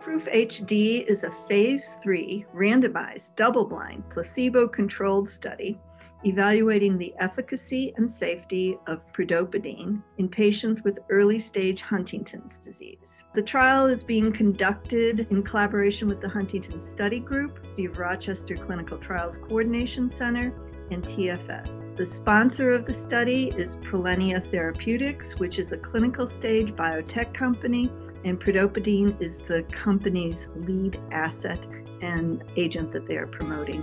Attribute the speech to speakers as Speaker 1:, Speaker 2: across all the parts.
Speaker 1: Proof HD is a phase three randomized, double blind, placebo controlled study evaluating the efficacy and safety of pridopidine in patients with early stage Huntington's disease. The trial is being conducted in collaboration with the Huntington Study Group, the Rochester Clinical Trials Coordination Center, and TFS. The sponsor of the study is Prilenia Therapeutics, which is a clinical stage biotech company, and pridopidine is the company's lead asset and agent that they are promoting.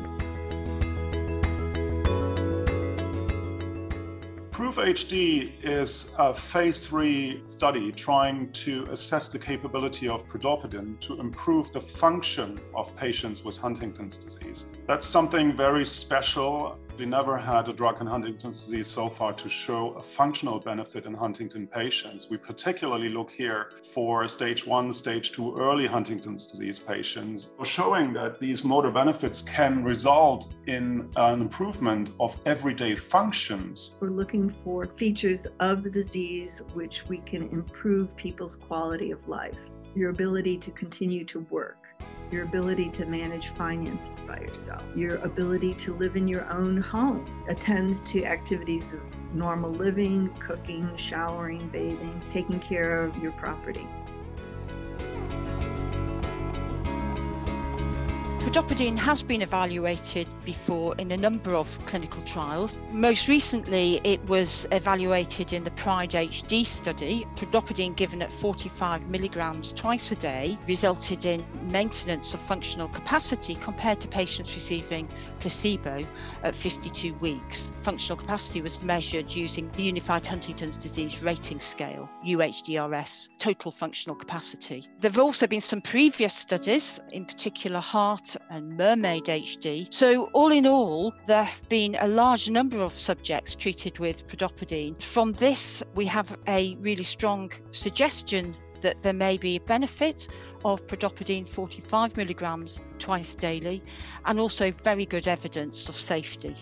Speaker 2: Proof HD is a phase three study trying to assess the capability of pridopidine to improve the function of patients with Huntington's disease. That's something very special we never had a drug in Huntington's disease so far to show a functional benefit in Huntington patients. We particularly look here for stage one, stage two early Huntington's disease patients, showing that these motor benefits can result in an improvement of everyday functions.
Speaker 1: We're looking for features of the disease which we can improve people's quality of life, your ability to continue to work your ability to manage finances by yourself, your ability to live in your own home, attend to activities of normal living, cooking, showering, bathing, taking care of your property.
Speaker 3: Pridopidine has been evaluated before in a number of clinical trials. Most recently, it was evaluated in the PRIDE HD study. Pridopidine given at 45 milligrams twice a day resulted in maintenance of functional capacity compared to patients receiving placebo at 52 weeks. Functional capacity was measured using the Unified Huntington's Disease Rating Scale, UHDRS, total functional capacity. There have also been some previous studies, in particular HART and Mermaid HD. So, all in all, there have been a large number of subjects treated with pridopidine. From this, we have a really strong suggestion that there may be a benefit of pridopidine 45 milligrams twice daily, and also very good evidence of safety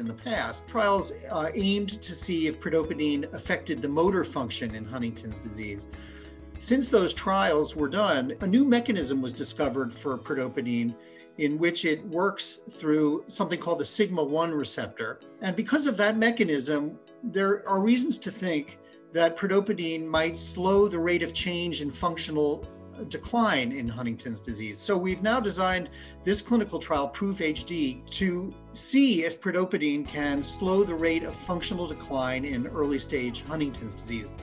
Speaker 4: in the past. Trials uh, aimed to see if pridopidine affected the motor function in Huntington's disease. Since those trials were done, a new mechanism was discovered for pridopidine in which it works through something called the sigma 1 receptor. And because of that mechanism, there are reasons to think that pridopidine might slow the rate of change in functional uh, decline in Huntington's disease. So we've now designed this clinical trial, Proof HD, to see if pridopidine can slow the rate of functional decline in early stage Huntington's disease.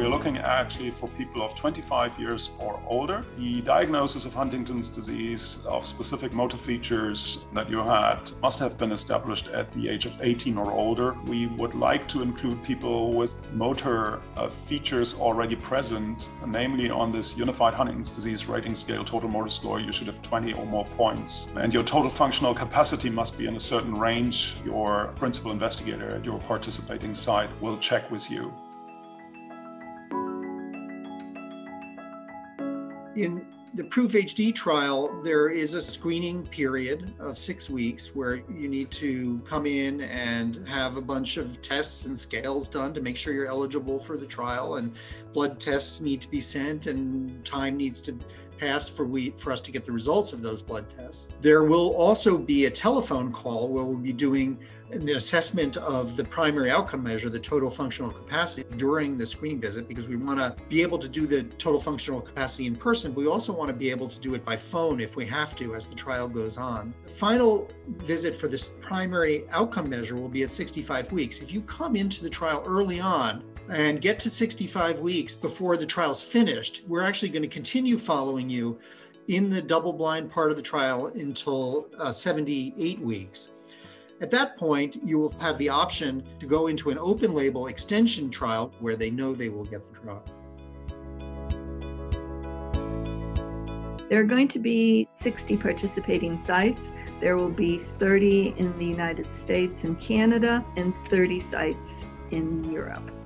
Speaker 2: We're looking actually for people of 25 years or older. The diagnosis of Huntington's disease of specific motor features that you had must have been established at the age of 18 or older. We would like to include people with motor uh, features already present, namely on this Unified Huntington's Disease Rating Scale Total Motor Score, you should have 20 or more points. And your total functional capacity must be in a certain range. Your principal investigator at your participating site will check with you.
Speaker 4: In the Proof HD trial, there is a screening period of six weeks where you need to come in and have a bunch of tests and scales done to make sure you're eligible for the trial. And blood tests need to be sent, and time needs to for we for us to get the results of those blood tests. There will also be a telephone call where we'll be doing the assessment of the primary outcome measure, the total functional capacity, during the screening visit, because we want to be able to do the total functional capacity in person. But we also want to be able to do it by phone if we have to as the trial goes on. The final visit for this primary outcome measure will be at 65 weeks. If you come into the trial early on, and get to 65 weeks before the trial's finished, we're actually going to continue following you in the double blind part of the trial until uh, 78 weeks. At that point, you will have the option to go into an open label extension trial where they know they will get the drug.
Speaker 1: There are going to be 60 participating sites. There will be 30 in the United States and Canada and 30 sites in Europe.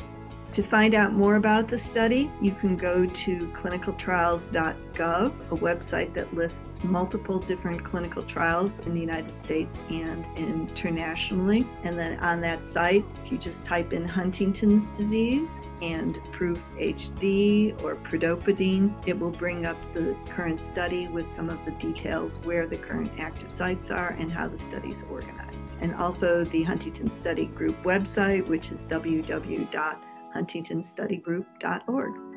Speaker 1: To find out more about the study, you can go to clinicaltrials.gov, a website that lists multiple different clinical trials in the United States and internationally. And then on that site, if you just type in Huntington's disease and Proof HD or Pridopidine, it will bring up the current study with some of the details where the current active sites are and how the study is organized. And also the Huntington Study Group website, which is www huntingtonstudygroup.org.